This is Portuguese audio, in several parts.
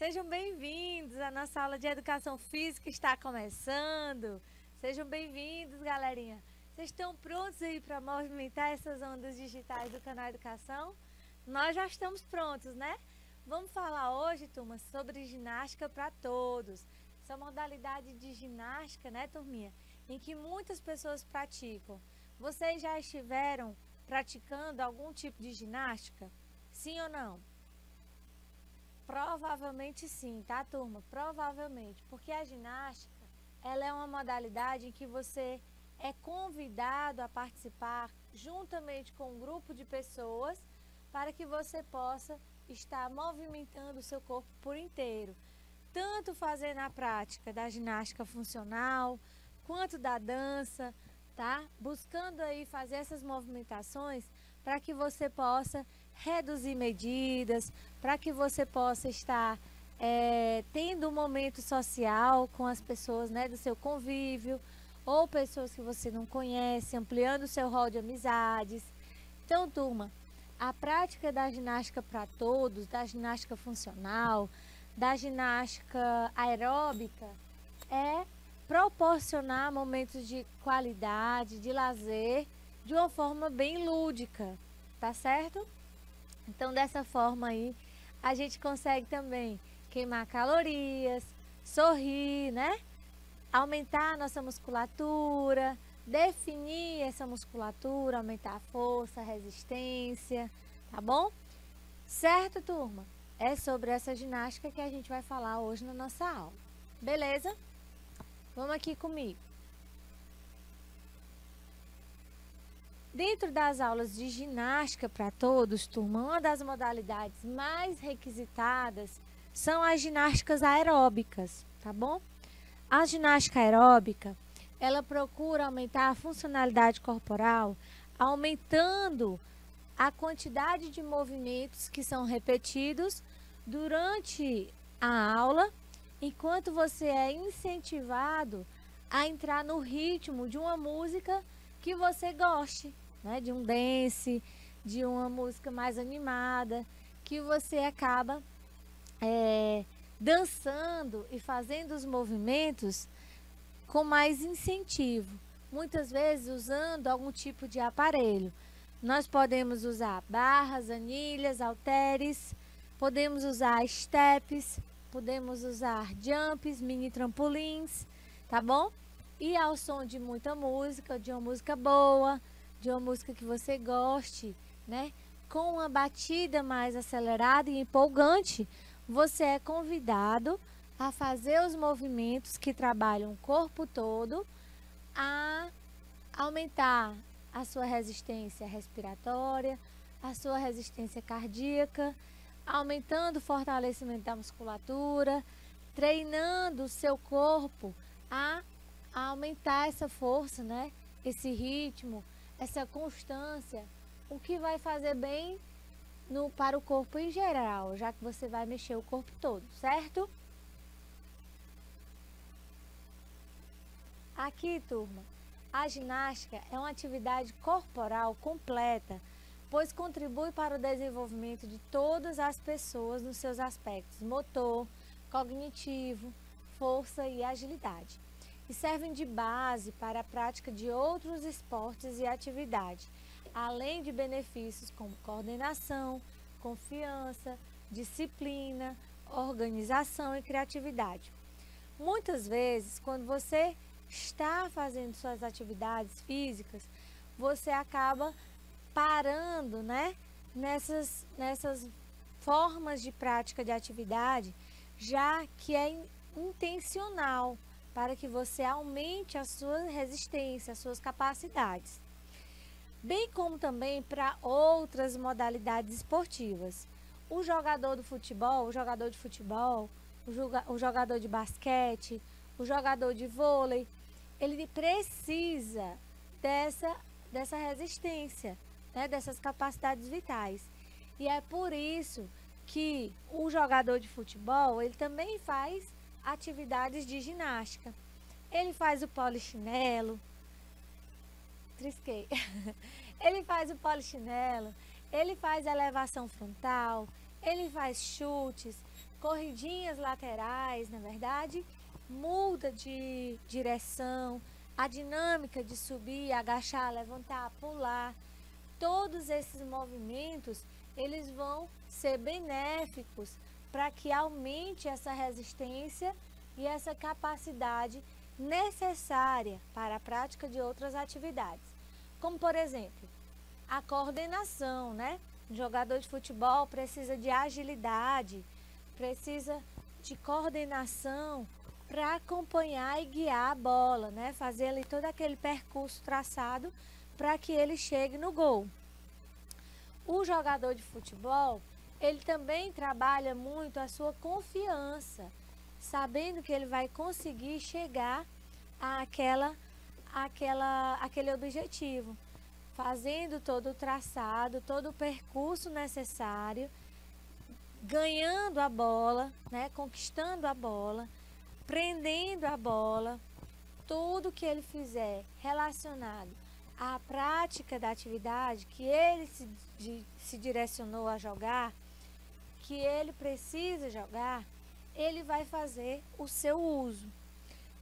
Sejam bem-vindos à nossa aula de Educação Física está começando. Sejam bem-vindos, galerinha. Vocês estão prontos aí para movimentar essas ondas digitais do canal Educação? Nós já estamos prontos, né? Vamos falar hoje, turma, sobre ginástica para todos. Essa modalidade de ginástica, né, turminha, em que muitas pessoas praticam. Vocês já estiveram praticando algum tipo de ginástica? Sim ou não? Provavelmente sim, tá, turma? Provavelmente, porque a ginástica, ela é uma modalidade em que você é convidado a participar juntamente com um grupo de pessoas para que você possa estar movimentando o seu corpo por inteiro. Tanto fazer na prática da ginástica funcional, quanto da dança, tá? Buscando aí fazer essas movimentações para que você possa reduzir medidas, para que você possa estar é, tendo um momento social com as pessoas né, do seu convívio, ou pessoas que você não conhece, ampliando o seu rol de amizades. Então, turma, a prática da ginástica para todos, da ginástica funcional, da ginástica aeróbica, é proporcionar momentos de qualidade, de lazer, de uma forma bem lúdica, tá certo? Então, dessa forma aí, a gente consegue também queimar calorias, sorrir, né? Aumentar a nossa musculatura, definir essa musculatura, aumentar a força, a resistência, tá bom? Certo, turma? É sobre essa ginástica que a gente vai falar hoje na nossa aula. Beleza? Vamos aqui comigo. Dentro das aulas de ginástica para todos, turma, uma das modalidades mais requisitadas são as ginásticas aeróbicas, tá bom? A ginástica aeróbica, ela procura aumentar a funcionalidade corporal, aumentando a quantidade de movimentos que são repetidos durante a aula enquanto você é incentivado a entrar no ritmo de uma música que você goste, né? De um dance, de uma música mais animada, que você acaba é, dançando e fazendo os movimentos com mais incentivo. Muitas vezes usando algum tipo de aparelho. Nós podemos usar barras, anilhas, halteres, podemos usar steps, podemos usar jumps, mini trampolins, tá bom? E ao som de muita música, de uma música boa, de uma música que você goste, né? Com uma batida mais acelerada e empolgante, você é convidado a fazer os movimentos que trabalham o corpo todo, a aumentar a sua resistência respiratória, a sua resistência cardíaca aumentando o fortalecimento da musculatura, treinando o seu corpo a, a aumentar essa força, né? Esse ritmo, essa constância, o que vai fazer bem no, para o corpo em geral, já que você vai mexer o corpo todo, certo? Aqui, turma, a ginástica é uma atividade corporal completa pois contribui para o desenvolvimento de todas as pessoas nos seus aspectos motor, cognitivo, força e agilidade, e servem de base para a prática de outros esportes e atividades, além de benefícios como coordenação, confiança, disciplina, organização e criatividade. Muitas vezes, quando você está fazendo suas atividades físicas, você acaba parando, né? Nessas, nessas formas de prática de atividade, já que é intencional para que você aumente a sua resistência, as suas capacidades. Bem como também para outras modalidades esportivas. O jogador do futebol, o jogador de futebol, o jogador de basquete, o jogador de vôlei, ele precisa dessa, dessa resistência né, dessas capacidades vitais. E é por isso que o jogador de futebol, ele também faz atividades de ginástica. Ele faz o polichinelo, trisquei. ele faz o polichinelo, ele faz elevação frontal, ele faz chutes, corridinhas laterais, na verdade, muda de direção, a dinâmica de subir, agachar, levantar, pular, todos esses movimentos, eles vão ser benéficos para que aumente essa resistência e essa capacidade necessária para a prática de outras atividades. Como, por exemplo, a coordenação, né? Um jogador de futebol precisa de agilidade, precisa de coordenação para acompanhar e guiar a bola, né? Fazer ali todo aquele percurso traçado para que ele chegue no gol. O jogador de futebol, ele também trabalha muito a sua confiança, sabendo que ele vai conseguir chegar àquela, àquela, àquele objetivo, fazendo todo o traçado, todo o percurso necessário, ganhando a bola, né, conquistando a bola, prendendo a bola, tudo que ele fizer relacionado à prática da atividade que ele se, de, se direcionou a jogar, que ele precisa jogar, ele vai fazer o seu uso.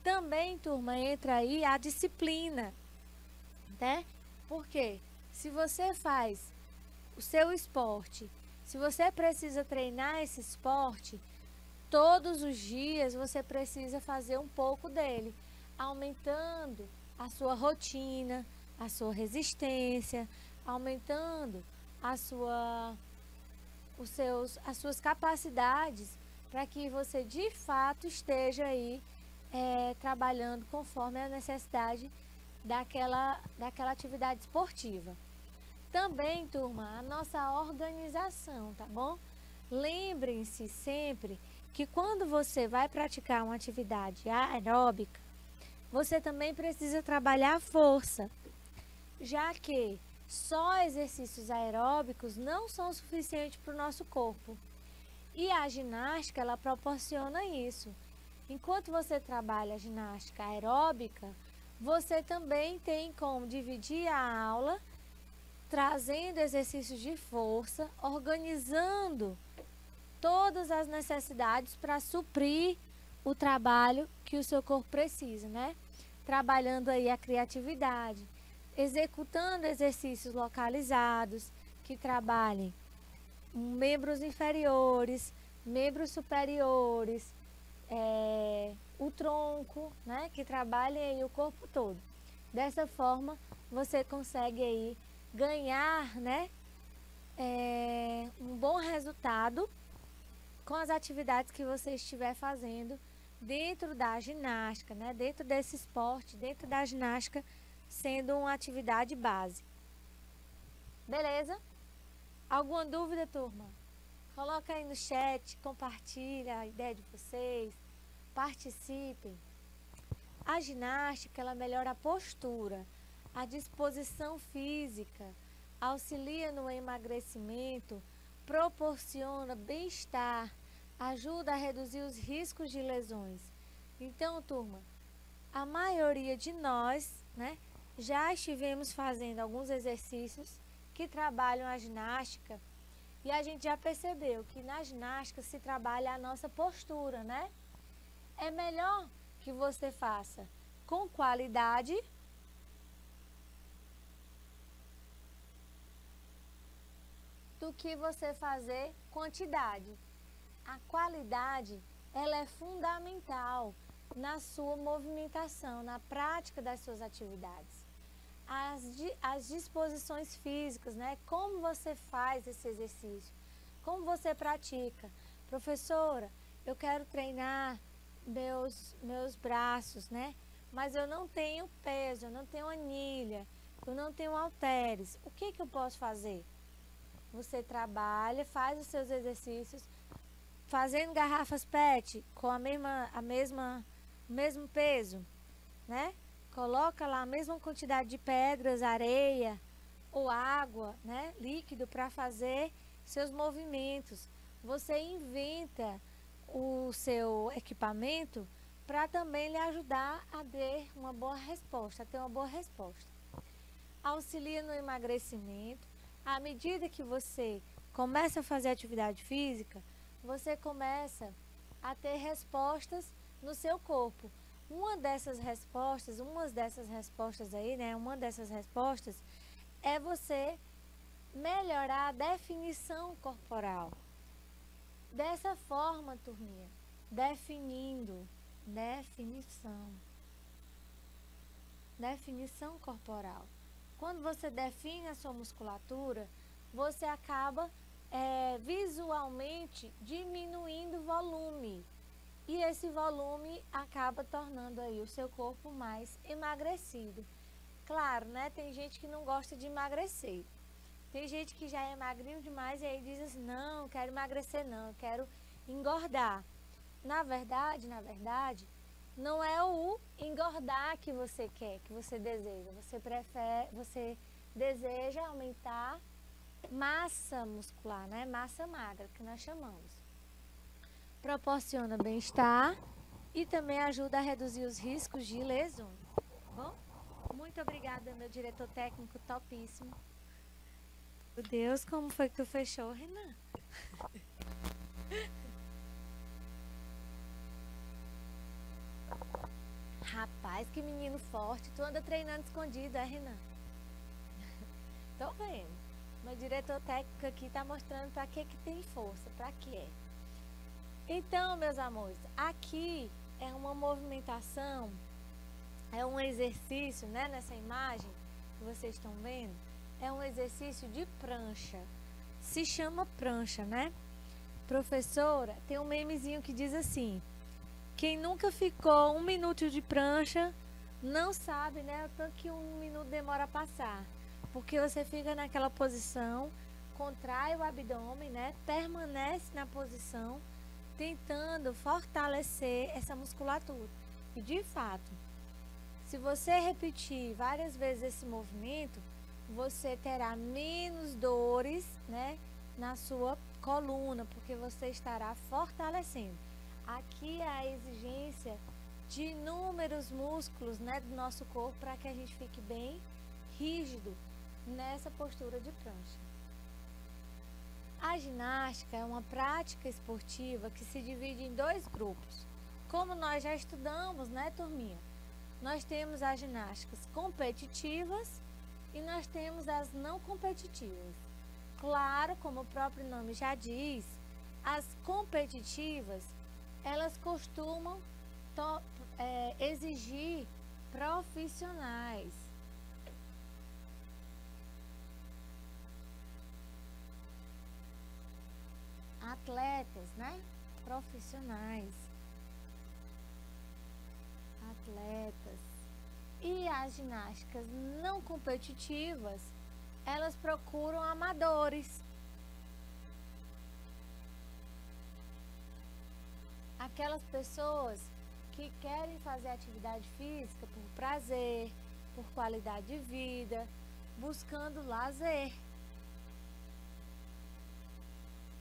Também, turma, entra aí a disciplina, né? Porque se você faz o seu esporte, se você precisa treinar esse esporte, todos os dias você precisa fazer um pouco dele, aumentando a sua rotina, a sua resistência, aumentando a sua os seus, as suas capacidades para que você de fato esteja aí é, trabalhando conforme a necessidade daquela, daquela atividade esportiva. Também, turma, a nossa organização, tá bom? Lembrem-se sempre que quando você vai praticar uma atividade aeróbica, você também precisa trabalhar a força, já que só exercícios aeróbicos não são suficientes para o nosso corpo. E a ginástica, ela proporciona isso. Enquanto você trabalha a ginástica aeróbica, você também tem como dividir a aula, trazendo exercícios de força, organizando todas as necessidades para suprir o trabalho que o seu corpo precisa, né? Trabalhando aí a criatividade, executando exercícios localizados que trabalhem membros inferiores, membros superiores, é, o tronco, né, que trabalhe aí o corpo todo. Dessa forma, você consegue aí ganhar, né, é, um bom resultado com as atividades que você estiver fazendo dentro da ginástica, né, dentro desse esporte, dentro da ginástica sendo uma atividade base. Beleza? Alguma dúvida, turma? Coloca aí no chat, compartilha a ideia de vocês, participem. A ginástica, ela melhora a postura, a disposição física, auxilia no emagrecimento, proporciona bem-estar, ajuda a reduzir os riscos de lesões. Então, turma, a maioria de nós, né, já estivemos fazendo alguns exercícios que trabalham a ginástica e a gente já percebeu que na ginástica se trabalha a nossa postura, né? É melhor que você faça com qualidade do que você fazer quantidade. A qualidade, ela é fundamental na sua movimentação, na prática das suas atividades as, as disposições físicas, né? Como você faz esse exercício, como você pratica. Professora, eu quero treinar meus, meus braços, né? Mas eu não tenho peso, eu não tenho anilha, eu não tenho halteres. O que, que eu posso fazer? Você trabalha, faz os seus exercícios, fazendo garrafas PET com a mesma, a mesma, mesmo peso, né? Coloca lá a mesma quantidade de pedras, areia ou água, né, líquido para fazer seus movimentos. Você inventa o seu equipamento para também lhe ajudar a ter uma boa resposta, a ter uma boa resposta. Auxilia no emagrecimento. À medida que você começa a fazer atividade física, você começa a ter respostas no seu corpo. Uma dessas respostas, umas dessas respostas aí, né? Uma dessas respostas é você melhorar a definição corporal. Dessa forma, turminha, definindo, definição. Definição corporal. Quando você define a sua musculatura, você acaba é, visualmente diminuindo o volume. E esse volume acaba tornando aí o seu corpo mais emagrecido. Claro, né? Tem gente que não gosta de emagrecer. Tem gente que já é magrinho demais e aí diz assim, não, quero emagrecer não, quero engordar. Na verdade, na verdade, não é o engordar que você quer, que você deseja. Você prefere, você deseja aumentar massa muscular, né? Massa magra, que nós chamamos. Proporciona bem-estar e também ajuda a reduzir os riscos de lesões. Tá bom? Muito obrigada, meu diretor técnico topíssimo. Meu Deus, como foi que tu fechou, Renan? Rapaz, que menino forte. Tu anda treinando escondido, é, Renan? Tô vendo. Meu diretor técnico aqui tá mostrando para que que tem força, para que é. Então, meus amores, aqui é uma movimentação, é um exercício, né, nessa imagem que vocês estão vendo, é um exercício de prancha. Se chama prancha, né? Professora, tem um memezinho que diz assim: quem nunca ficou um minuto de prancha não sabe, né? O tanto que um minuto demora a passar. Porque você fica naquela posição, contrai o abdômen, né? Permanece na posição, tentando fortalecer essa musculatura. E de fato, se você repetir várias vezes esse movimento, você terá menos dores, né, na sua coluna, porque você estará fortalecendo. Aqui é a exigência de inúmeros músculos, né, do nosso corpo para que a gente fique bem rígido nessa postura de prancha. A ginástica é uma prática esportiva que se divide em dois grupos. Como nós já estudamos, né, turminha? Nós temos as ginásticas competitivas e nós temos as não competitivas. Claro, como o próprio nome já diz, as competitivas, elas costumam é, exigir profissionais. Atletas, né? Profissionais. Atletas. E as ginásticas não competitivas, elas procuram amadores. Aquelas pessoas que querem fazer atividade física por prazer, por qualidade de vida, buscando lazer.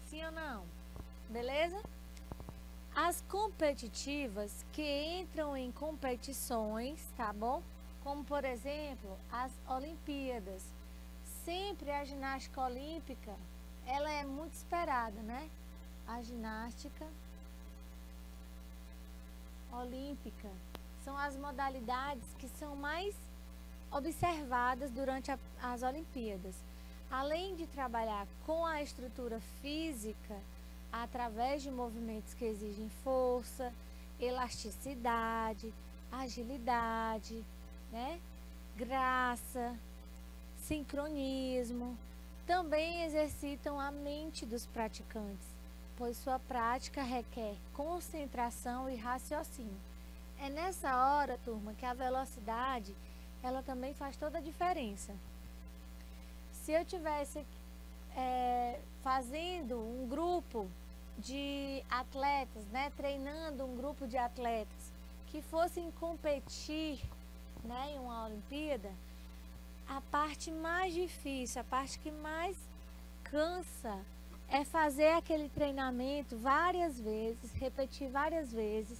Sim ou não? Beleza? As competitivas que entram em competições, tá bom? Como por exemplo, as Olimpíadas. Sempre a ginástica olímpica, ela é muito esperada, né? A ginástica olímpica são as modalidades que são mais observadas durante a, as Olimpíadas. Além de trabalhar com a estrutura física, através de movimentos que exigem força, elasticidade, agilidade, né? graça, sincronismo. Também exercitam a mente dos praticantes, pois sua prática requer concentração e raciocínio. É nessa hora, turma, que a velocidade ela também faz toda a diferença. Se eu tivesse é, fazendo um grupo de atletas, né, treinando um grupo de atletas que fossem competir né, em uma Olimpíada, a parte mais difícil, a parte que mais cansa é fazer aquele treinamento várias vezes, repetir várias vezes,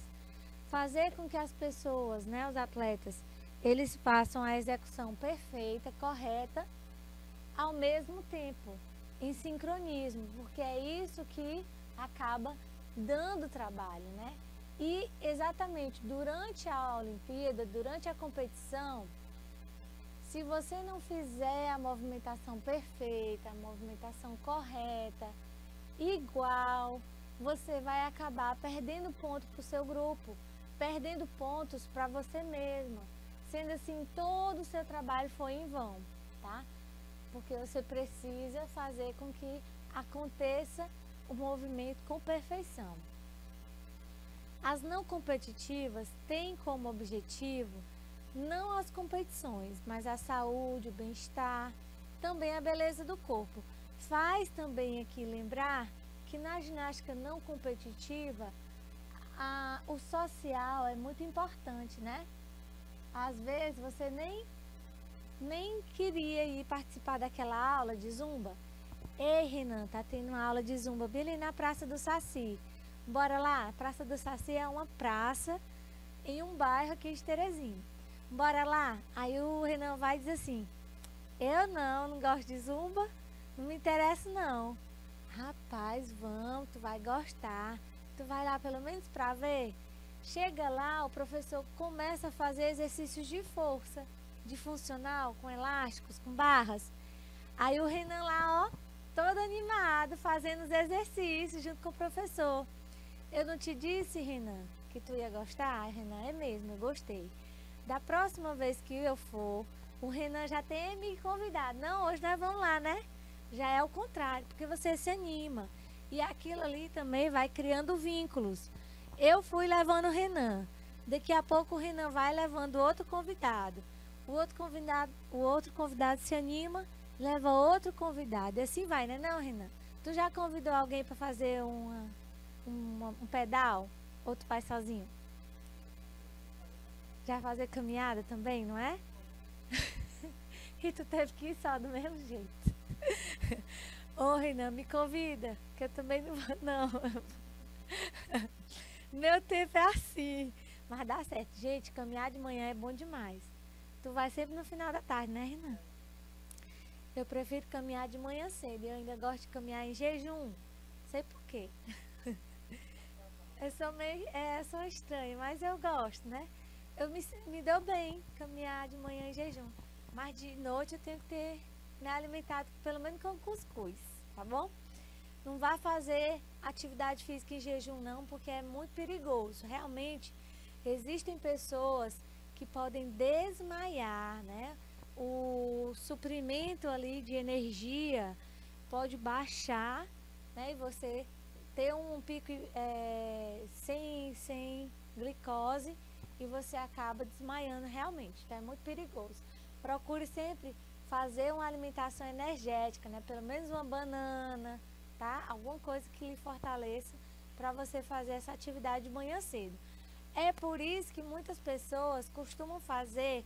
fazer com que as pessoas, né, os atletas, eles façam a execução perfeita, correta ao mesmo tempo. em sincronismo, porque é isso que acaba dando trabalho, né? E exatamente durante a Olimpíada, durante a competição, se você não fizer a movimentação perfeita, a movimentação correta, igual, você vai acabar perdendo ponto para o seu grupo, perdendo pontos para você mesma. Sendo assim, todo o seu trabalho foi em vão, tá? Porque você precisa fazer com que aconteça o movimento com perfeição. As não competitivas têm como objetivo não as competições, mas a saúde, o bem-estar, também a beleza do corpo. Faz também aqui lembrar que na ginástica não competitiva, a, o social é muito importante, né? Às vezes você nem, nem queria ir participar daquela aula de zumba. Ei, Renan, tá tendo uma aula de zumba bem ali na Praça do Saci. Bora lá? Praça do Saci é uma praça em um bairro aqui de Teresina bora lá. Aí o Renan vai e diz assim, eu não, não gosto de zumba, não me interessa não. Rapaz, vamos, tu vai gostar. Tu vai lá pelo menos pra ver. Chega lá, o professor começa a fazer exercícios de força, de funcional, com elásticos, com barras. Aí o Renan lá, ó, todo animado, fazendo os exercícios junto com o professor. Eu não te disse, Renan, que tu ia gostar? Ai, Renan, é mesmo, eu gostei. Da próxima vez que eu for, o Renan já tem me convidado. Não, hoje nós vamos lá, né? Já é o contrário, porque você se anima. E aquilo ali também vai criando vínculos. Eu fui levando o Renan. Daqui a pouco o Renan vai levando outro convidado. O outro convidado, o outro convidado se anima, leva outro convidado. E assim vai, né, não, Renan? Tu já convidou alguém para fazer uma, uma, um pedal? Ou tu faz sozinho? Já fazer caminhada também, não é? e tu teve que ir só do mesmo jeito. Ô, oh, Renan, me convida, que eu também não vou, não. Meu tempo é assim. Mas dá certo. Gente, caminhar de manhã é bom demais. Tu vai sempre no final da tarde, né, Renan? Eu prefiro caminhar de manhã cedo. Eu ainda gosto de caminhar em jejum. Sei por quê. Eu sou meio. É, sou estranho, mas eu gosto, né? eu me, me deu bem caminhar de manhã em jejum. Mas de noite eu tenho que ter me alimentado pelo menos com cuscuz, tá bom? Não vá fazer atividade física em jejum não, porque é muito perigoso. Realmente, existem pessoas que podem desmaiar, né? O suprimento ali de energia pode baixar, né? E você ter um pico é, sem, sem glicose e você acaba desmaiando realmente. Então é muito perigoso. Procure sempre fazer uma alimentação energética, né? Pelo menos uma banana, tá? Alguma coisa que lhe fortaleça para você fazer essa atividade de manhã cedo. É por isso que muitas pessoas costumam fazer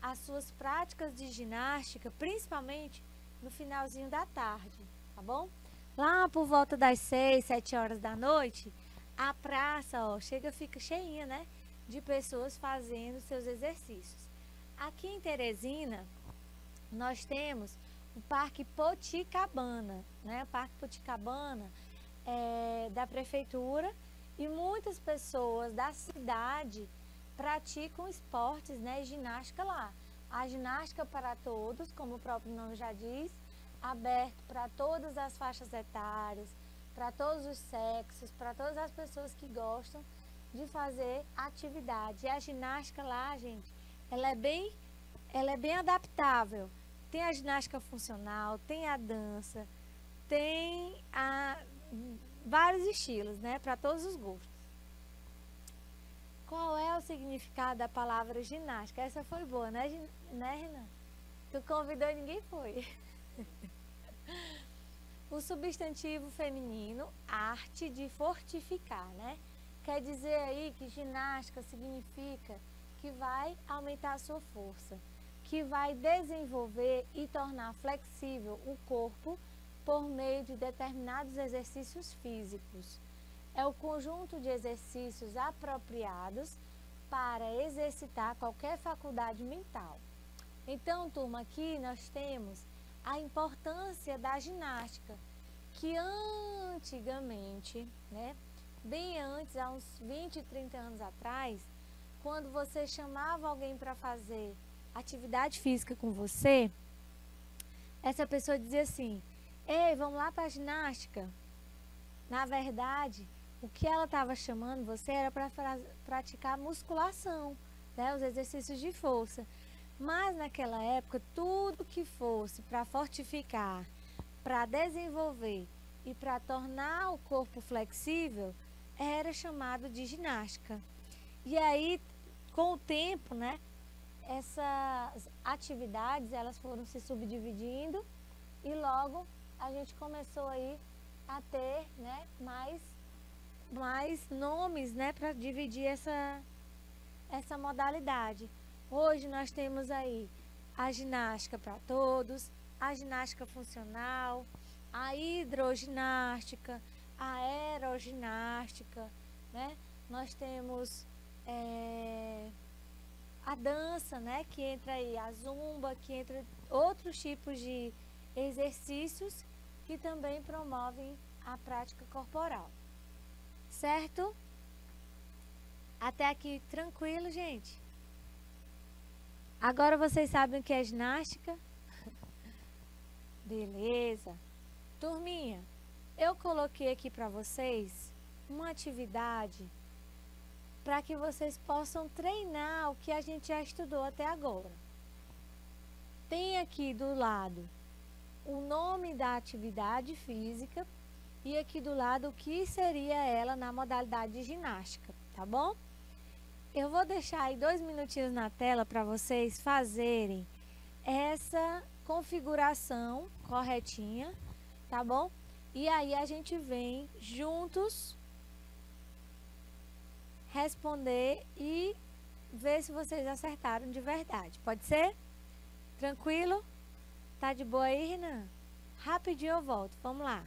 as suas práticas de ginástica, principalmente no finalzinho da tarde, tá bom? Lá por volta das 6, 7 horas da noite, a praça, ó, chega fica cheinha, né? de pessoas fazendo seus exercícios. Aqui em Teresina, nós temos o Parque Poticabana, né? O Parque Poticabana é da prefeitura e muitas pessoas da cidade praticam esportes, né? Ginástica lá. A ginástica para todos, como o próprio nome já diz, aberto para todas as faixas etárias, para todos os sexos, para todas as pessoas que gostam de fazer atividade. E a ginástica lá, gente, ela é bem, ela é bem adaptável. Tem a ginástica funcional, tem a dança, tem a, vários estilos, né, para todos os gostos. Qual é o significado da palavra ginástica? Essa foi boa, né, né Renan? Tu convidou e ninguém foi. o substantivo feminino, arte de fortificar, né? Quer dizer aí que ginástica significa que vai aumentar a sua força, que vai desenvolver e tornar flexível o corpo por meio de determinados exercícios físicos. É o conjunto de exercícios apropriados para exercitar qualquer faculdade mental. Então, turma, aqui nós temos a importância da ginástica, que antigamente, né, bem antes, há uns 20, 30 anos atrás, quando você chamava alguém para fazer atividade física com você, essa pessoa dizia assim: Ei, vamos lá para a ginástica. Na verdade, o que ela estava chamando você era para praticar musculação, né, os exercícios de força. Mas naquela época, tudo que fosse para fortificar, para desenvolver e para tornar o corpo flexível era chamado de ginástica. E aí, com o tempo, né, essas atividades elas foram se subdividindo e logo a gente começou aí a ter, né, mais mais nomes, né, para dividir essa essa modalidade. Hoje nós temos aí a ginástica para todos, a ginástica funcional, a hidroginástica, a aeroginástica, né? Nós temos é, a dança, né? Que entra aí a zumba, que entra outros tipos de exercícios que também promovem a prática corporal. Certo? Até aqui tranquilo, gente? Agora vocês sabem o que é ginástica? Beleza. Turminha, eu coloquei aqui para vocês uma atividade para que vocês possam treinar o que a gente já estudou até agora. Tem aqui do lado o nome da atividade física e aqui do lado o que seria ela na modalidade de ginástica, tá bom? Eu vou deixar aí dois minutinhos na tela para vocês fazerem essa configuração corretinha, tá bom? E aí a gente vem juntos responder e ver se vocês acertaram de verdade. Pode ser? Tranquilo? Tá de boa aí, Renan? Rapidinho eu volto. Vamos lá.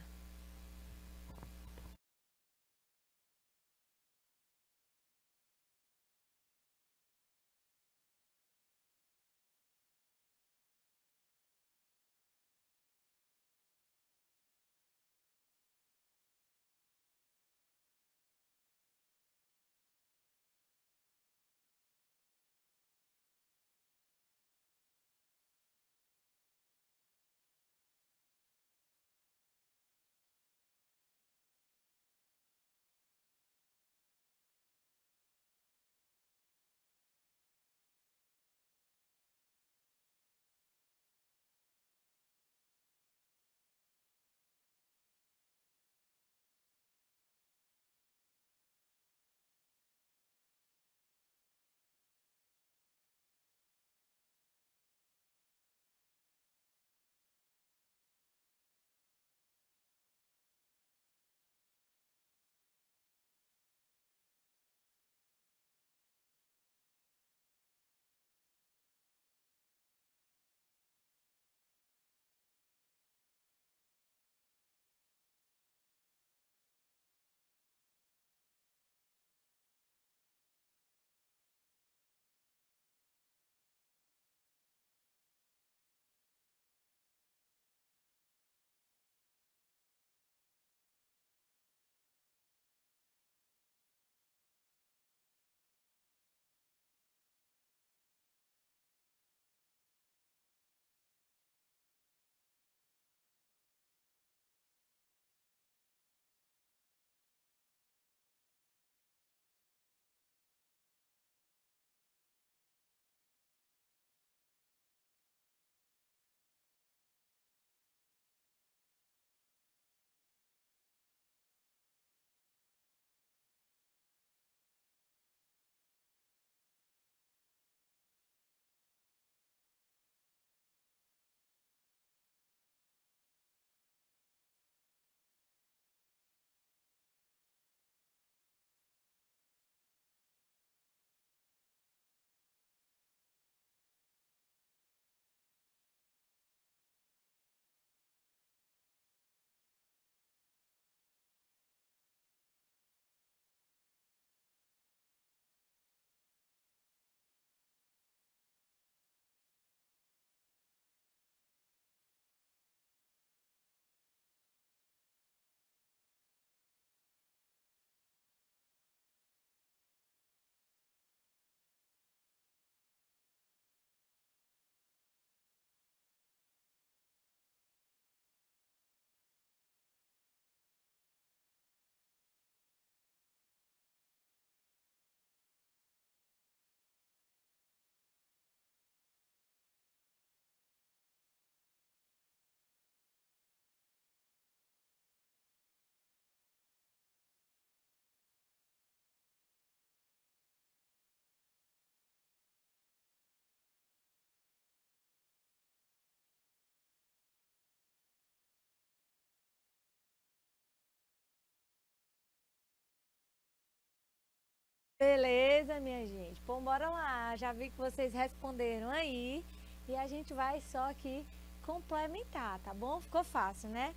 Beleza, minha gente? Bom, bora lá. Já vi que vocês responderam aí. E a gente vai só aqui complementar, tá bom? Ficou fácil, né?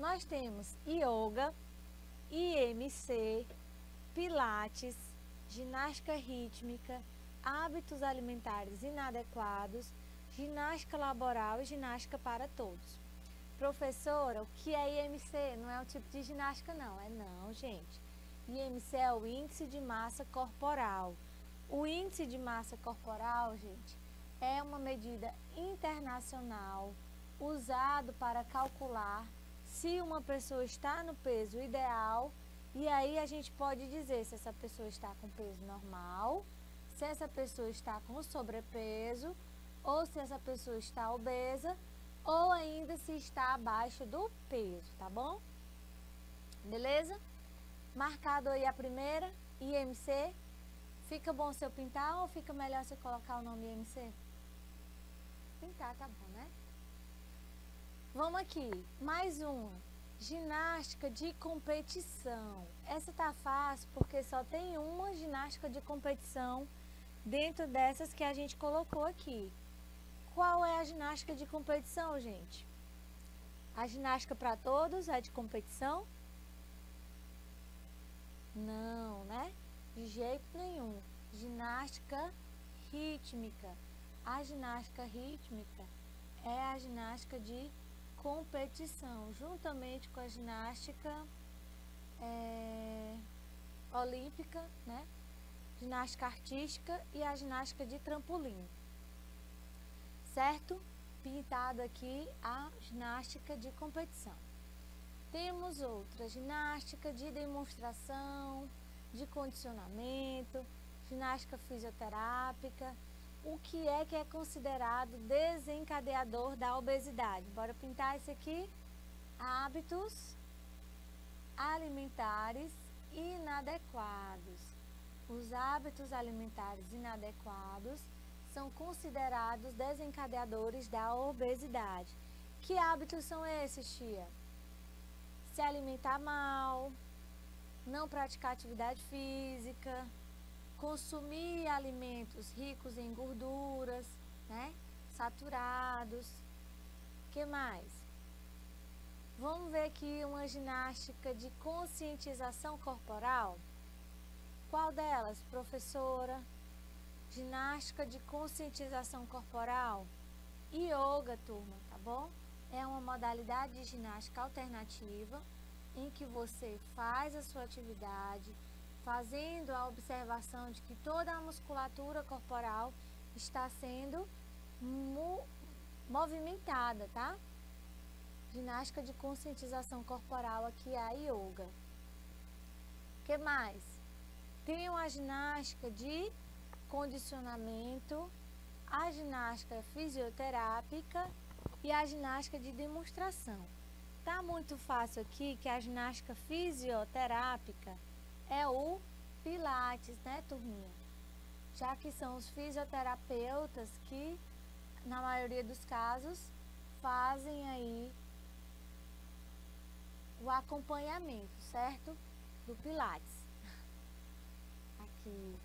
Nós temos yoga, IMC, pilates, ginástica rítmica, hábitos alimentares inadequados, ginástica laboral e ginástica para todos. Professora, o que é IMC? Não é um tipo de ginástica não, é não, gente. IMC é o índice de massa corporal. O índice de massa corporal, gente, é uma medida internacional usado para calcular se uma pessoa está no peso ideal e aí a gente pode dizer se essa pessoa está com peso normal, se essa pessoa está com sobrepeso ou se essa pessoa está obesa ou ainda se está abaixo do peso, tá bom? Beleza? Marcado aí a primeira, IMC. Fica bom se eu pintar ou fica melhor se eu colocar o nome IMC? Pintar, tá bom, né? Vamos aqui, mais um. Ginástica de competição. Essa tá fácil porque só tem uma ginástica de competição dentro dessas que a gente colocou aqui. Qual é a ginástica de competição, gente? A ginástica para todos é de competição? Não, né? De jeito nenhum. Ginástica rítmica. A ginástica rítmica é a ginástica de competição, juntamente com a ginástica é, olímpica, né? ginástica artística e a ginástica de trampolim. Certo? Pintado aqui a ginástica de competição. Temos outra, ginástica de demonstração, de condicionamento, ginástica fisioterápica, o que é que é considerado desencadeador da obesidade. Bora pintar isso aqui? Hábitos alimentares inadequados. Os hábitos alimentares inadequados são considerados desencadeadores da obesidade. Que hábitos são esses, tia? Se alimentar mal, não praticar atividade física, consumir alimentos ricos em gorduras, né? Saturados. Que mais? Vamos ver aqui uma ginástica de conscientização corporal. Qual delas, professora? Ginástica de conscientização corporal? Yoga, turma, tá bom? É uma modalidade de ginástica alternativa em que você faz a sua atividade, fazendo a observação de que toda a musculatura corporal está sendo movimentada, tá? Ginástica de conscientização corporal aqui é a yoga. que mais? Tem a ginástica de condicionamento, a ginástica fisioterápica e a ginástica de demonstração. Tá muito fácil aqui que a ginástica fisioterápica é o Pilates, né, turminha? Já que são os fisioterapeutas que, na maioria dos casos, fazem aí o acompanhamento, certo? Do Pilates. Aqui,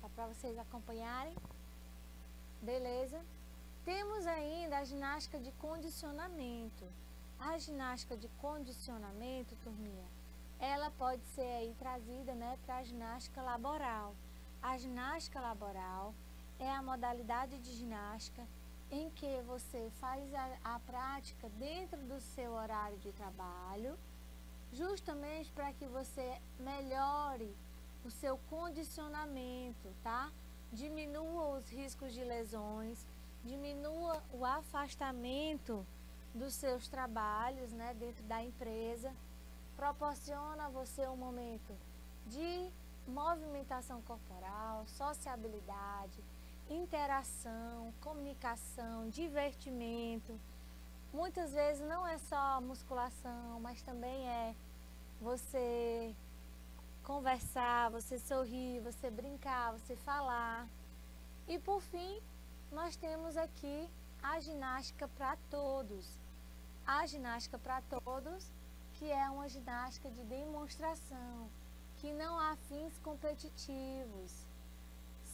tá para vocês acompanharem. Beleza? Temos ainda a ginástica de condicionamento. A ginástica de condicionamento, turminha, ela pode ser aí trazida né, para a ginástica laboral. A ginástica laboral é a modalidade de ginástica em que você faz a, a prática dentro do seu horário de trabalho, justamente para que você melhore o seu condicionamento, tá? Diminua os riscos de lesões, diminua o afastamento dos seus trabalhos, né, dentro da empresa proporciona a você um momento de movimentação corporal, sociabilidade, interação, comunicação, divertimento. Muitas vezes não é só musculação, mas também é você conversar, você sorrir, você brincar, você falar. E por fim, nós temos aqui a ginástica para todos. A ginástica para todos que é uma ginástica de demonstração, que não há fins competitivos.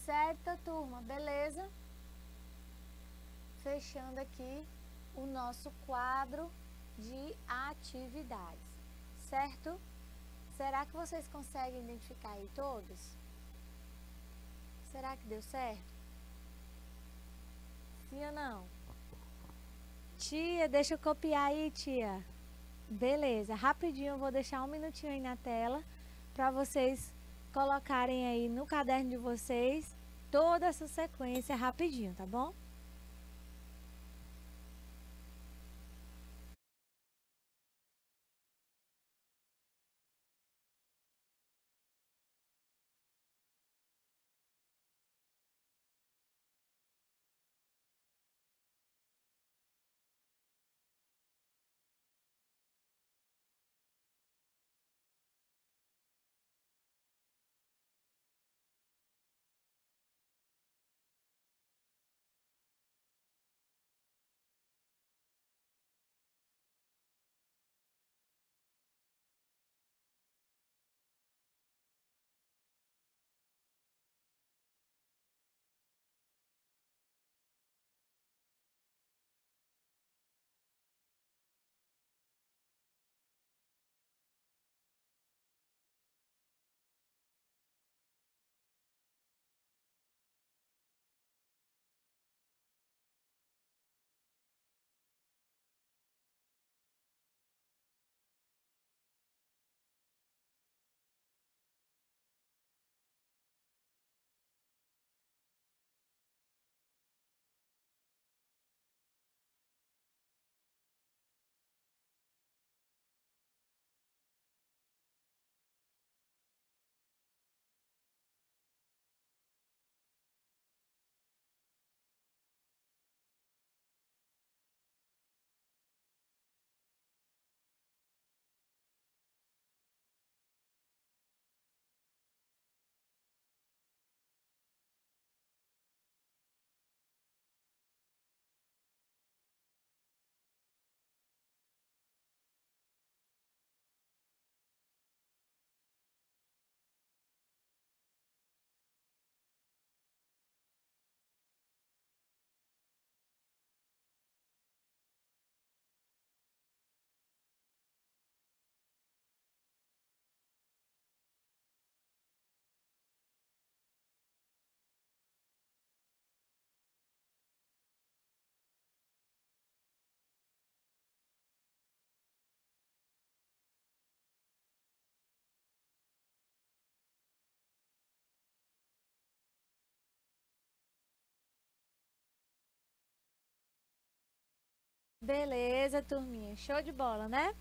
Certa turma, beleza? Fechando aqui o nosso quadro de atividades, certo? Será que vocês conseguem identificar aí todos? Será que deu certo? Sim ou não? Tia, deixa eu copiar aí, tia. Beleza, rapidinho eu vou deixar um minutinho aí na tela para vocês colocarem aí no caderno de vocês toda essa sequência rapidinho, tá bom? Beleza, turminha. Show de bola, né?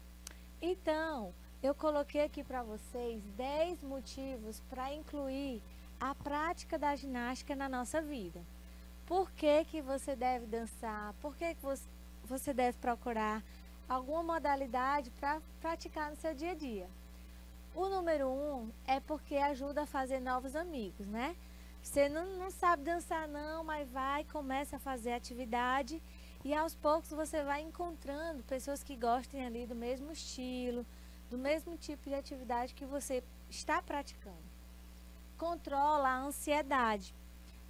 Então, eu coloquei aqui para vocês 10 motivos para incluir a prática da ginástica na nossa vida. Por que, que você deve dançar? Por que, que você deve procurar alguma modalidade para praticar no seu dia a dia? O número um é porque ajuda a fazer novos amigos, né? Você não, não sabe dançar não, mas vai, começa a fazer atividade e aos poucos você vai encontrando pessoas que gostem ali do mesmo estilo, do mesmo tipo de atividade que você está praticando. Controla a ansiedade.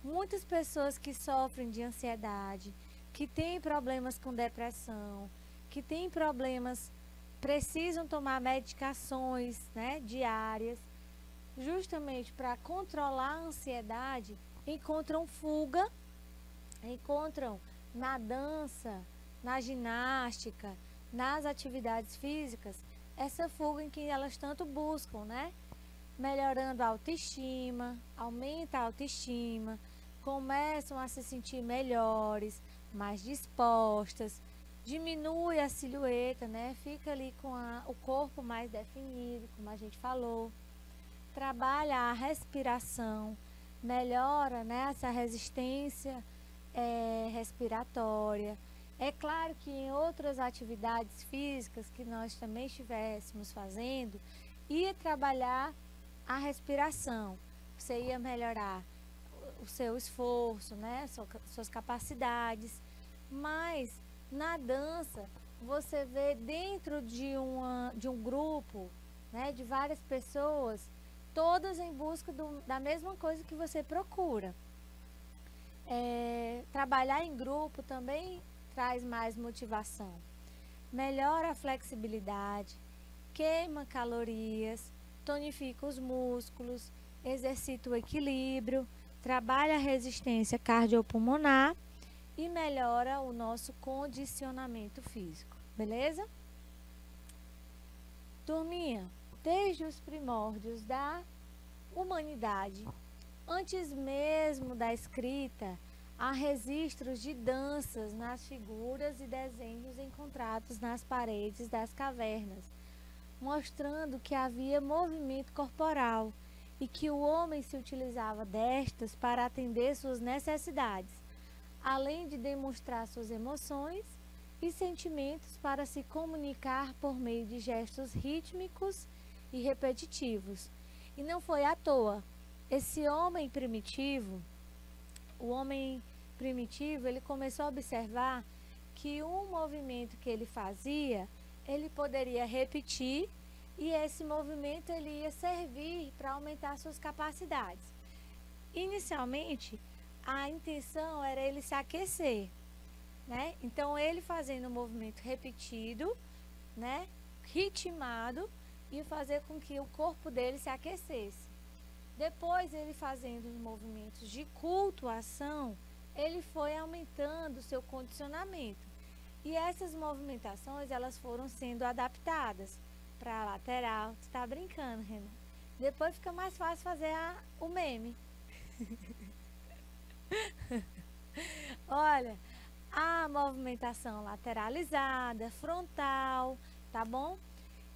Muitas pessoas que sofrem de ansiedade, que têm problemas com depressão, que têm problemas, precisam tomar medicações né, diárias, justamente para controlar a ansiedade, encontram fuga, encontram na dança, na ginástica, nas atividades físicas, essa fuga em que elas tanto buscam, né? Melhorando a autoestima, aumenta a autoestima, começam a se sentir melhores, mais dispostas, diminui a silhueta, né? Fica ali com a, o corpo mais definido, como a gente falou. Trabalha a respiração, melhora né, essa resistência é, respiratória. É claro que em outras atividades físicas que nós também estivéssemos fazendo, ia trabalhar a respiração. Você ia melhorar o seu esforço, né? suas capacidades. Mas na dança, você vê dentro de, uma, de um grupo, né? de várias pessoas, todas em busca do, da mesma coisa que você procura. É, trabalhar em grupo também traz mais motivação. Melhora a flexibilidade, queima calorias, tonifica os músculos, exercita o equilíbrio, trabalha a resistência cardiopulmonar e melhora o nosso condicionamento físico. Beleza? Turminha, desde os primórdios da humanidade, antes mesmo da escrita, há registros de danças nas figuras e desenhos encontrados nas paredes das cavernas, mostrando que havia movimento corporal e que o homem se utilizava destas para atender suas necessidades, além de demonstrar suas emoções e sentimentos para se comunicar por meio de gestos rítmicos e repetitivos. E não foi à toa. Esse homem primitivo, o homem primitivo, ele começou a observar que um movimento que ele fazia, ele poderia repetir e esse movimento ele ia servir para aumentar suas capacidades. Inicialmente, a intenção era ele se aquecer, né? Então ele fazendo um movimento repetido, né, ritmado, e fazer com que o corpo dele se aquecesse. Depois ele fazendo os movimentos de cultuação, ele foi aumentando o seu condicionamento. E essas movimentações elas foram sendo adaptadas para a lateral. Você está brincando, Renan? Depois fica mais fácil fazer a, o meme. Olha, a movimentação lateralizada, frontal, tá bom?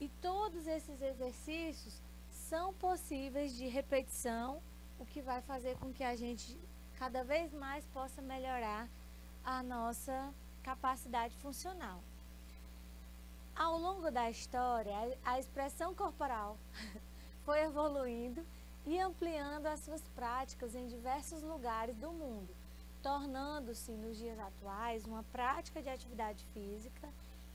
E todos esses exercícios são possíveis de repetição, o que vai fazer com que a gente cada vez mais possa melhorar a nossa capacidade funcional. Ao longo da história, a expressão corporal foi evoluindo e ampliando as suas práticas em diversos lugares do mundo tornando-se nos dias atuais uma prática de atividade física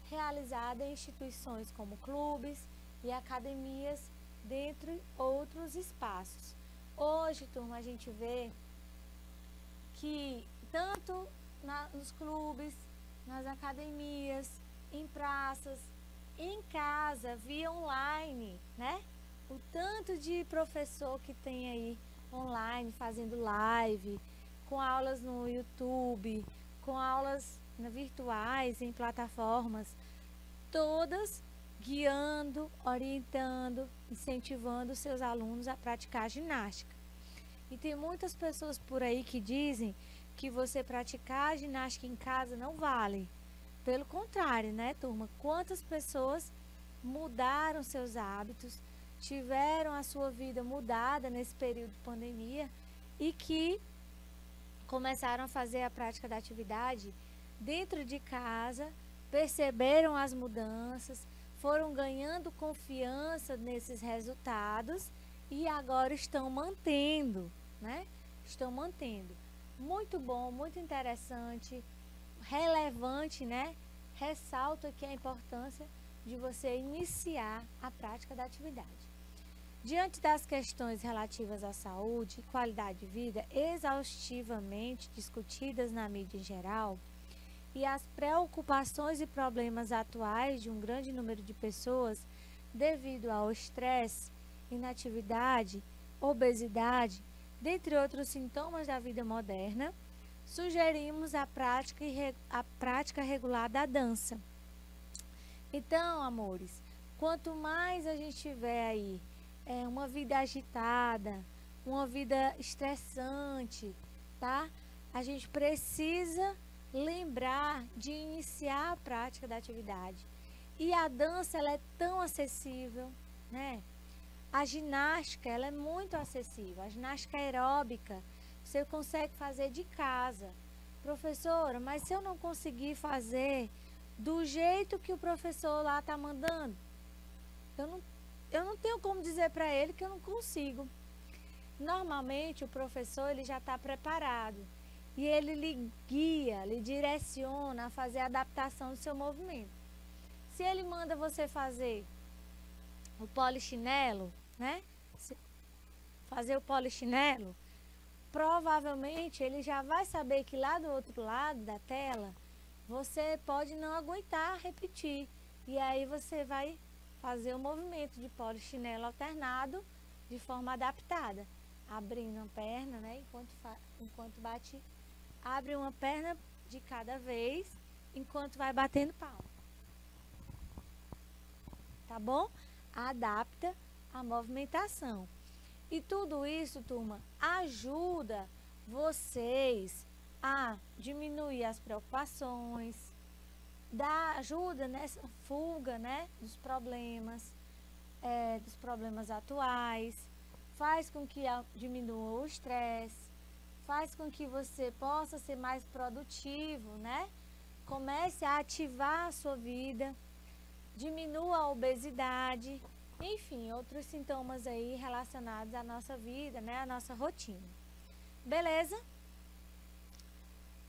realizada em instituições como clubes e academias, dentre outros espaços. Hoje, turma, a gente vê que tanto na, nos clubes, nas academias, em praças, em casa, via online, né? O tanto de professor que tem aí online fazendo live, com aulas no YouTube, com aulas virtuais em plataformas, todas guiando, orientando, incentivando seus alunos a praticar ginástica. E tem muitas pessoas por aí que dizem que você praticar ginástica em casa não vale. Pelo contrário, né, turma? Quantas pessoas mudaram seus hábitos, tiveram a sua vida mudada nesse período de pandemia e que começaram a fazer a prática da atividade dentro de casa, perceberam as mudanças, foram ganhando confiança nesses resultados e agora estão mantendo, né? Estão mantendo. Muito bom, muito interessante, relevante, né? Ressalto aqui a importância de você iniciar a prática da atividade. Diante das questões relativas à saúde e qualidade de vida exaustivamente discutidas na mídia em geral, e as preocupações e problemas atuais de um grande número de pessoas devido ao estresse, inatividade, obesidade, dentre outros sintomas da vida moderna, sugerimos a prática, a prática regular da dança. Então, amores, quanto mais a gente tiver aí é, uma vida agitada, uma vida estressante, tá? A gente precisa lembrar de iniciar a prática da atividade. E a dança ela é tão acessível, né? A ginástica ela é muito acessível. A ginástica aeróbica você consegue fazer de casa. Professora, mas se eu não conseguir fazer do jeito que o professor lá está mandando, eu não eu não tenho como dizer para ele que eu não consigo. Normalmente o professor ele já está preparado e ele lhe guia, lhe direciona a fazer a adaptação do seu movimento. Se ele manda você fazer o polichinelo, né? fazer o polichinelo, provavelmente ele já vai saber que lá do outro lado da tela você pode não aguentar repetir. E aí você vai fazer o movimento de polichinelo alternado de forma adaptada. Abrindo a perna, né? Enquanto, enquanto bate, abre uma perna de cada vez, enquanto vai batendo palma. Tá bom? Adapta a movimentação. E tudo isso, turma, ajuda vocês a diminuir as preocupações, dá ajuda nessa fuga né, dos problemas, é, dos problemas atuais, faz com que diminua o estresse, faz com que você possa ser mais produtivo, né? Comece a ativar a sua vida, diminua a obesidade, enfim, outros sintomas aí relacionados à nossa vida, né? À nossa rotina. Beleza?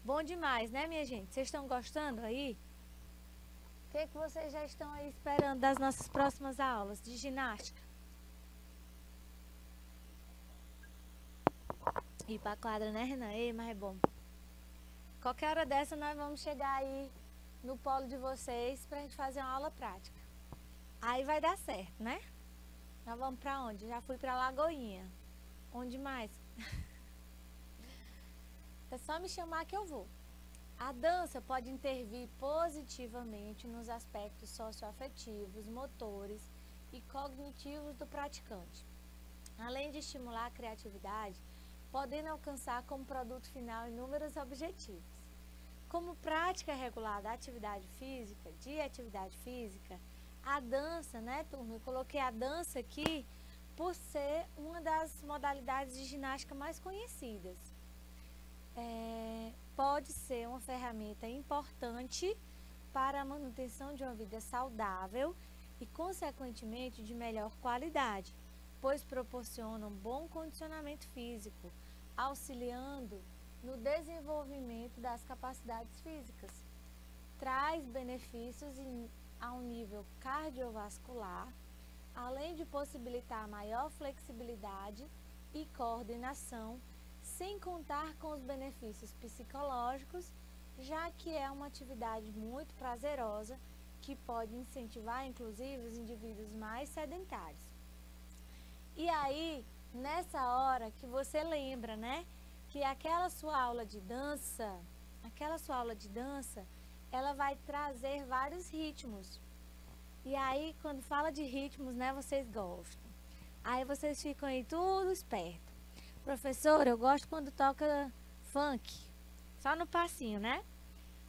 Bom demais, né, minha gente? Vocês estão gostando aí? O que, é que vocês já estão aí esperando das nossas próximas aulas de ginástica? Ir pra quadra, né, Renan? Ei, mas é bom. Qualquer hora dessa nós vamos chegar aí no polo de vocês pra gente fazer uma aula prática. Aí vai dar certo, né? Nós vamos pra onde? Já fui pra Lagoinha. Onde mais? é só me chamar que eu vou. A dança pode intervir positivamente nos aspectos socioafetivos, motores e cognitivos do praticante, além de estimular a criatividade, podendo alcançar como produto final inúmeros objetivos. Como prática regular da atividade física, de atividade física, a dança, né, turma? Eu coloquei a dança aqui por ser uma das modalidades de ginástica mais conhecidas. É, pode ser uma ferramenta importante para a manutenção de uma vida saudável e, consequentemente, de melhor qualidade, pois proporciona um bom condicionamento físico, auxiliando no desenvolvimento das capacidades físicas. Traz benefícios um nível cardiovascular, além de possibilitar maior flexibilidade e coordenação, sem contar com os benefícios psicológicos, já que é uma atividade muito prazerosa que pode incentivar inclusive os indivíduos mais sedentários. E aí, nessa hora que você lembra, né, que aquela sua aula de dança, aquela sua aula de dança, ela vai trazer vários ritmos. E aí, quando fala de ritmos, né, vocês gostam. Aí vocês ficam aí tudo esperto. Professor, eu gosto quando toca funk. Só no passinho, né?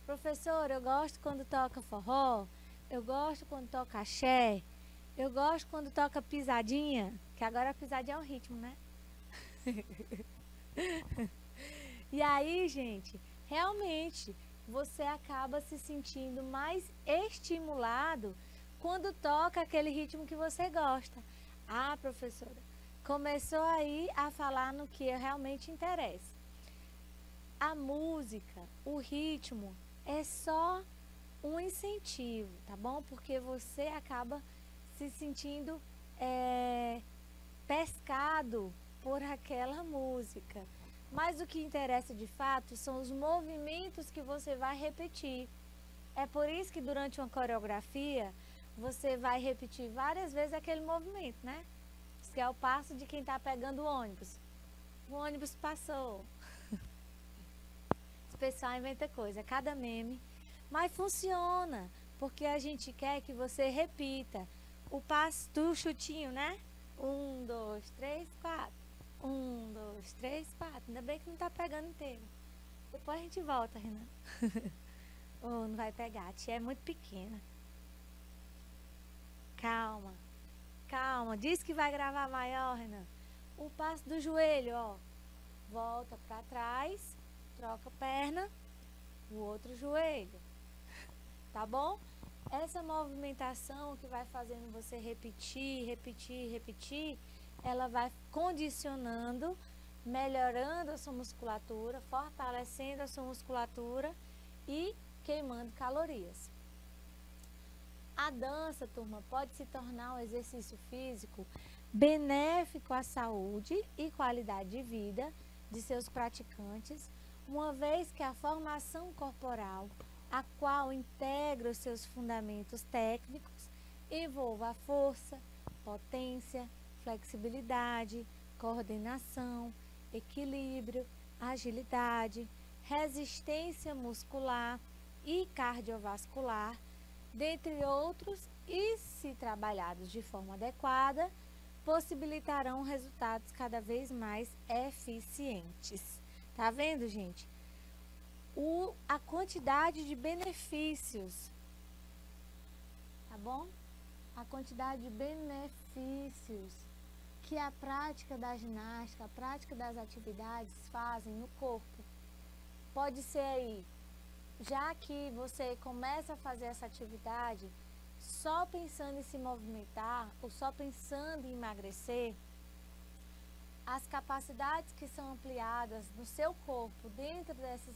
Professor, eu gosto quando toca forró. Eu gosto quando toca axé. Eu gosto quando toca pisadinha. Que agora a pisadinha é um ritmo, né? e aí, gente, realmente você acaba se sentindo mais estimulado quando toca aquele ritmo que você gosta. Ah, professora, começou aí a falar no que realmente interessa. A música, o ritmo é só um incentivo, tá bom? Porque você acaba se sentindo é, pescado por aquela música. Mas o que interessa de fato são os movimentos que você vai repetir. É por isso que durante uma coreografia você vai repetir várias vezes aquele movimento, né? Que é o passo de quem está pegando o ônibus. O ônibus passou. Esse pessoal inventa coisa, cada meme. Mas funciona, porque a gente quer que você repita o passo do chutinho, né? Um, dois, três, quatro. Um, dois, três, quatro. Ainda bem que não tá pegando inteiro. Depois a gente volta, Renan. oh, não vai pegar. A tia é muito pequena. Calma. Calma. Diz que vai gravar maior, Renan. O passo do joelho, ó. Volta para trás. Troca a perna. O outro joelho. Tá bom? Essa movimentação que vai fazendo você repetir, repetir, repetir ela vai condicionando, melhorando a sua musculatura, fortalecendo a sua musculatura e queimando calorias. A dança, turma, pode se tornar um exercício físico benéfico à saúde e qualidade de vida de seus praticantes, uma vez que a formação corporal, a qual integra os seus fundamentos técnicos, envolva a força, potência, flexibilidade, coordenação, equilíbrio, agilidade, resistência muscular e cardiovascular, dentre outros, e se trabalhados de forma adequada, possibilitarão resultados cada vez mais eficientes. Tá vendo, gente? O, a quantidade de benefícios, tá bom? A quantidade de benefícios que a prática da ginástica, a prática das atividades fazem no corpo. Pode ser aí, já que você começa a fazer essa atividade só pensando em se movimentar ou só pensando em emagrecer, as capacidades que são ampliadas no seu corpo dentro desses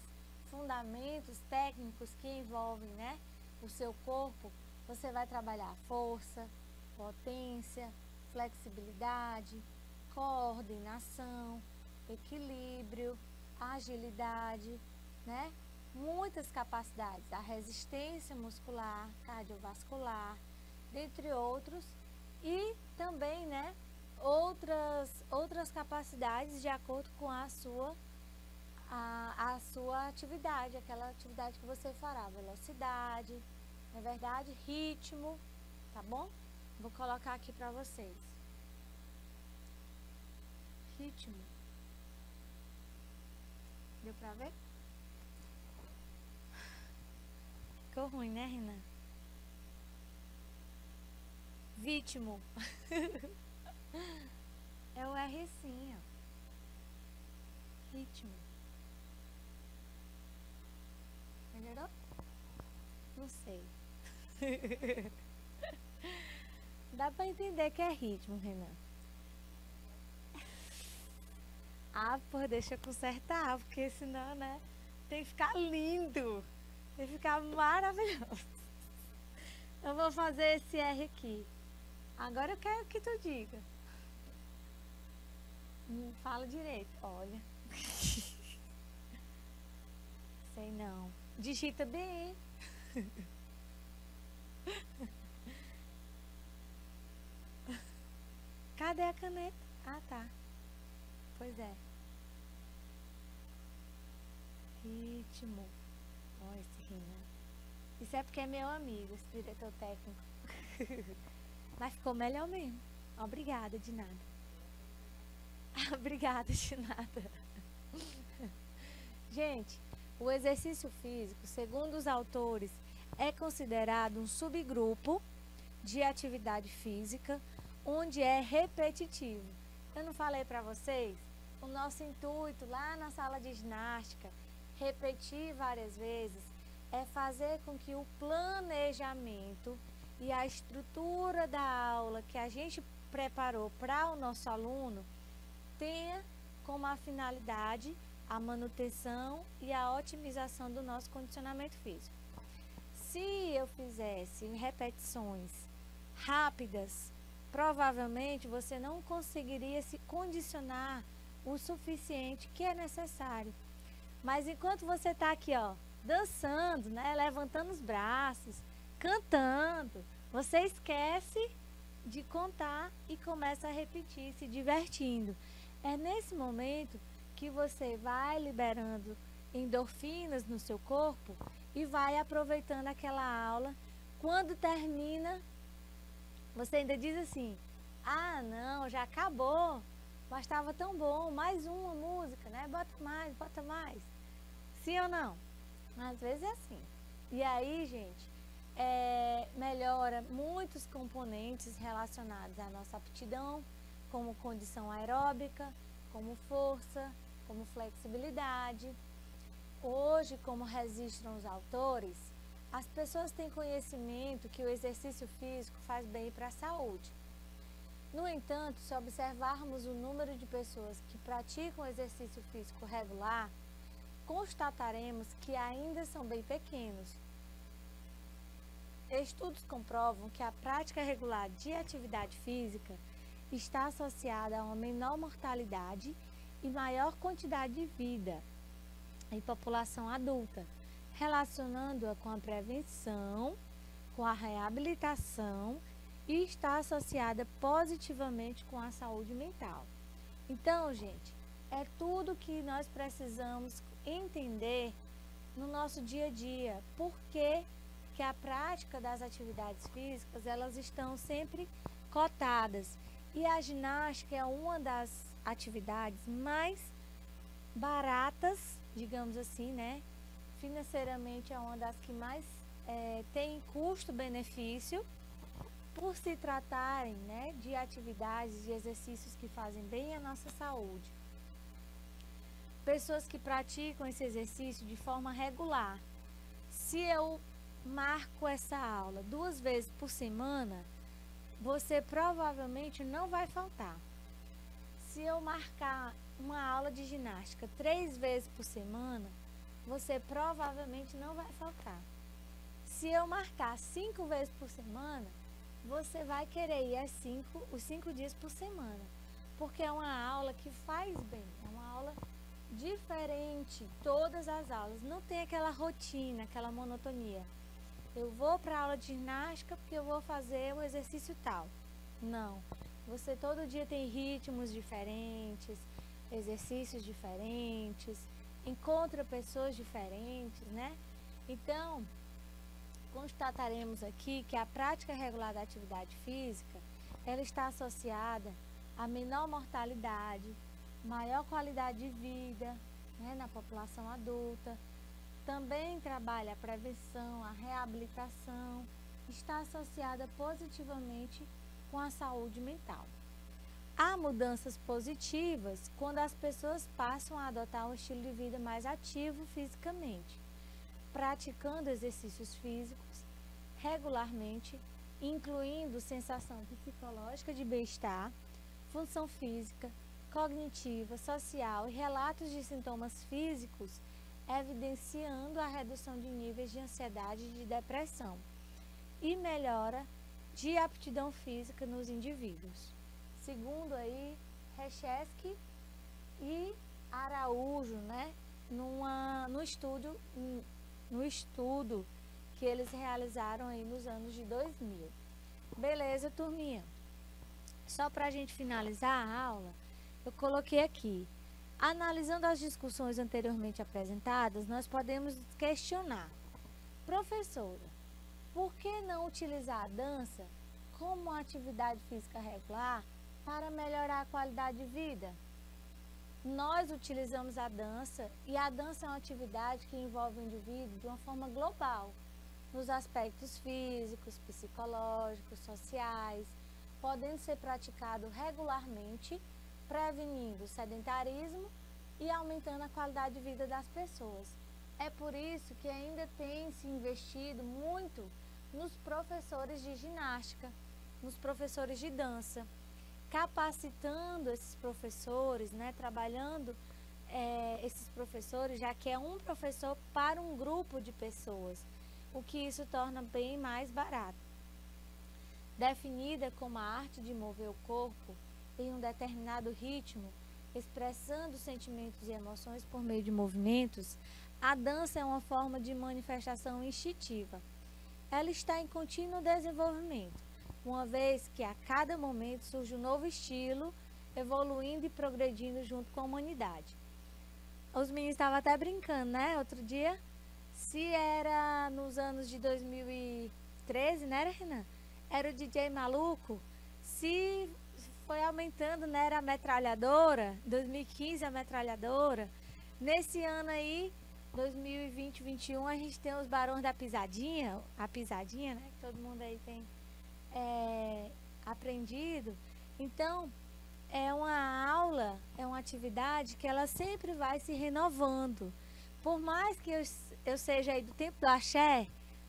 fundamentos técnicos que envolvem né, o seu corpo, você vai trabalhar força, potência, flexibilidade, coordenação, equilíbrio, agilidade, né? Muitas capacidades, a resistência muscular, cardiovascular, dentre outros, e também, né, outras outras capacidades de acordo com a sua a, a sua atividade, aquela atividade que você fará, velocidade, na verdade, ritmo, tá bom? Vou colocar aqui para vocês. Ritmo. Deu para ver? Ficou ruim, né, Renan? Vítimo. é o R sim, ó. Ritmo. Melhorou? Não sei. Dá pra entender que é ritmo, Renan. Ah, pô, deixa eu consertar, porque senão, né? Tem que ficar lindo. Tem que ficar maravilhoso. Eu vou fazer esse R aqui. Agora eu quero que tu diga. Fala direito. Olha. Sei não. Digita bem. Cadê a caneta? Ah, tá. Pois é. Ritmo. Olha esse rima. Isso é porque é meu amigo, esse diretor técnico. Mas ficou melhor mesmo. Obrigada de nada. Obrigada de nada. Gente, o exercício físico, segundo os autores, é considerado um subgrupo de atividade física onde é repetitivo. Eu não falei para vocês? O nosso intuito lá na sala de ginástica, repetir várias vezes, é fazer com que o planejamento e a estrutura da aula que a gente preparou para o nosso aluno tenha como a finalidade a manutenção e a otimização do nosso condicionamento físico. Se eu fizesse repetições rápidas, provavelmente você não conseguiria se condicionar o suficiente que é necessário. Mas enquanto você está aqui, ó, dançando, né, levantando os braços, cantando, você esquece de contar e começa a repetir, se divertindo. É nesse momento que você vai liberando endorfinas no seu corpo e vai aproveitando aquela aula. Quando termina, você ainda diz assim: ah, não, já acabou, mas estava tão bom, mais uma música, né? Bota mais, bota mais. Sim ou não? Às vezes é assim. E aí, gente, é, melhora muitos componentes relacionados à nossa aptidão, como condição aeróbica, como força, como flexibilidade. Hoje, como registram os autores, as pessoas têm conhecimento que o exercício físico faz bem para a saúde. No entanto, se observarmos o número de pessoas que praticam exercício físico regular, constataremos que ainda são bem pequenos. Estudos comprovam que a prática regular de atividade física está associada a uma menor mortalidade e maior quantidade de vida em população adulta, relacionando-a com a prevenção, com a reabilitação e está associada positivamente com a saúde mental. Então, gente, é tudo que nós precisamos entender no nosso dia a dia. Por que, que a prática das atividades físicas elas estão sempre cotadas? E a ginástica é uma das atividades mais baratas, digamos assim, né? Financeiramente é uma das que mais é, tem custo-benefício por se tratarem né, de atividades, de exercícios que fazem bem à nossa saúde. Pessoas que praticam esse exercício de forma regular. Se eu marco essa aula duas vezes por semana, você provavelmente não vai faltar. Se eu marcar uma aula de ginástica três vezes por semana, você provavelmente não vai faltar. Se eu marcar cinco vezes por semana, você vai querer ir cinco, os cinco dias por semana. Porque é uma aula que faz bem, é uma aula diferente, todas as aulas. Não tem aquela rotina, aquela monotonia. Eu vou para a aula de ginástica porque eu vou fazer o exercício tal. Não. Você todo dia tem ritmos diferentes, exercícios diferentes, encontra pessoas diferentes, né? Então, constataremos aqui que a prática regular da atividade física, ela está associada a menor mortalidade, maior qualidade de vida né, na população adulta, também trabalha a prevenção, a reabilitação, está associada positivamente com a saúde mental. Há mudanças positivas quando as pessoas passam a adotar um estilo de vida mais ativo fisicamente praticando exercícios físicos regularmente, incluindo sensação psicológica de bem-estar, função física, cognitiva, social e relatos de sintomas físicos, evidenciando a redução de níveis de ansiedade e de depressão e melhora de aptidão física nos indivíduos. Segundo aí Recheski e Araújo, né, numa, no estudo no estudo que eles realizaram aí nos anos de 2000. Beleza, turminha? Só para a gente finalizar a aula, eu coloquei aqui. Analisando as discussões anteriormente apresentadas, nós podemos questionar. Professora, por que não utilizar a dança como atividade física regular para melhorar a qualidade de vida? nós utilizamos a dança e a dança é uma atividade que envolve o indivíduo de uma forma global, nos aspectos físicos, psicológicos, sociais, podendo ser praticado regularmente, prevenindo o sedentarismo e aumentando a qualidade de vida das pessoas. É por isso que ainda tem se investido muito nos professores de ginástica, nos professores de dança capacitando esses professores, né, trabalhando é, esses professores, já que é um professor para um grupo de pessoas, o que isso torna bem mais barato. Definida como a arte de mover o corpo em um determinado ritmo, expressando sentimentos e emoções por meio de movimentos, a dança é uma forma de manifestação instintiva. Ela está em contínuo desenvolvimento uma vez que a cada momento surge um novo estilo, evoluindo e progredindo junto com a humanidade. Os meninos estavam até brincando, né? Outro dia, se era nos anos de 2013, né, Renan? Era o DJ maluco. Se foi aumentando, né? Era a metralhadora. 2015 a metralhadora. Nesse ano aí, 2020, 2021, a gente tem os barões da pisadinha, a pisadinha, né? Que todo mundo aí tem é, aprendido. Então, é uma aula, é uma atividade que ela sempre vai se renovando. Por mais que eu, eu seja aí do tempo do axé,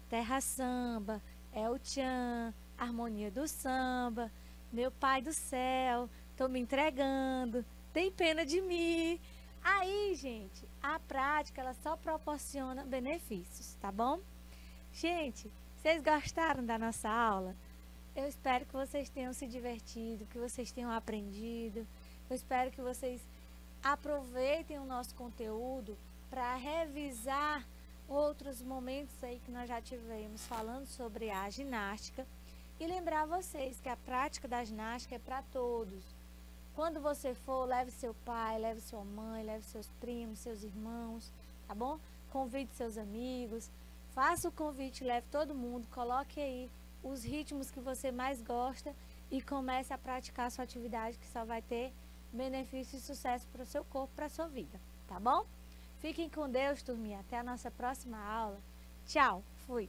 terra samba, é o tchan, harmonia do samba, meu pai do céu, tô me entregando, tem pena de mim. Aí, gente, a prática ela só proporciona benefícios, tá bom? Gente, Vocês gostaram da nossa aula? Eu espero que vocês tenham se divertido, que vocês tenham aprendido. Eu espero que vocês aproveitem o nosso conteúdo para revisar outros momentos aí que nós já tivemos falando sobre a ginástica e lembrar vocês que a prática da ginástica é para todos. Quando você for, leve seu pai, leve sua mãe, leve seus primos, seus irmãos, tá bom? Convide seus amigos, faça o convite, leve todo mundo, coloque aí os ritmos que você mais gosta e comece a praticar a sua atividade que só vai ter benefício e sucesso para o seu corpo, para a sua vida, tá bom? Fiquem com Deus, turminha. Até a nossa próxima aula. Tchau. Fui.